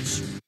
stretch.